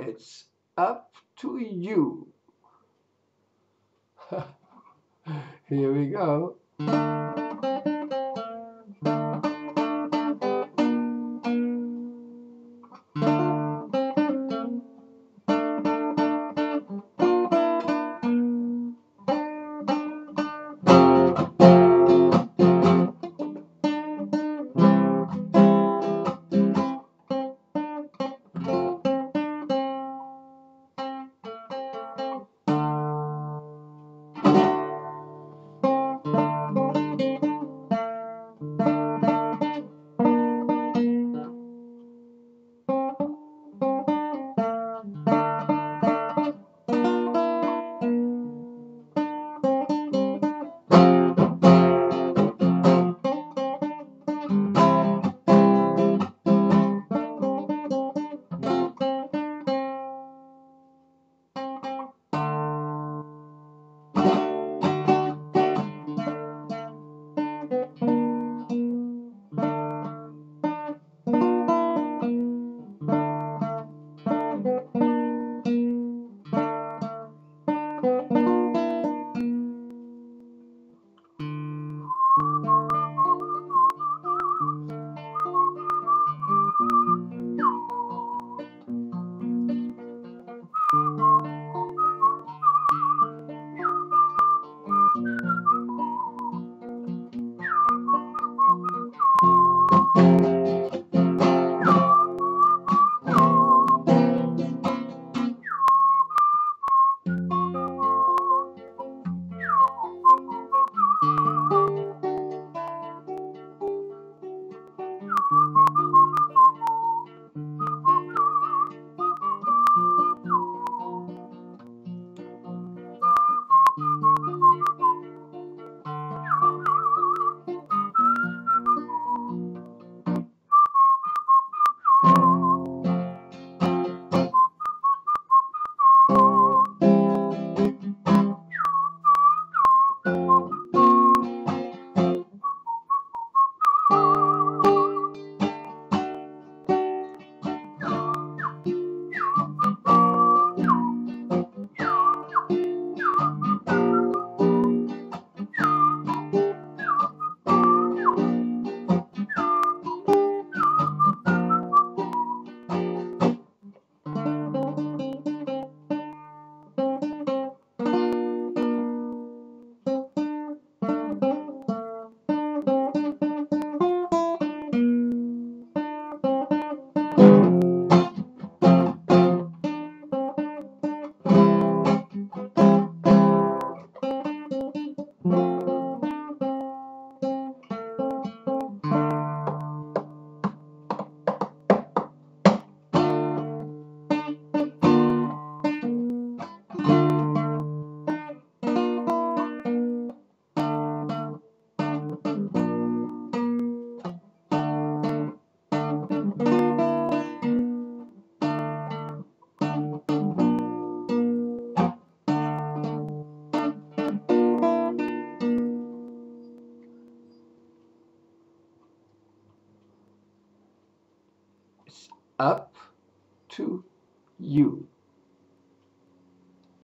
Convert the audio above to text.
It's up to you. Here we go. It's up to you.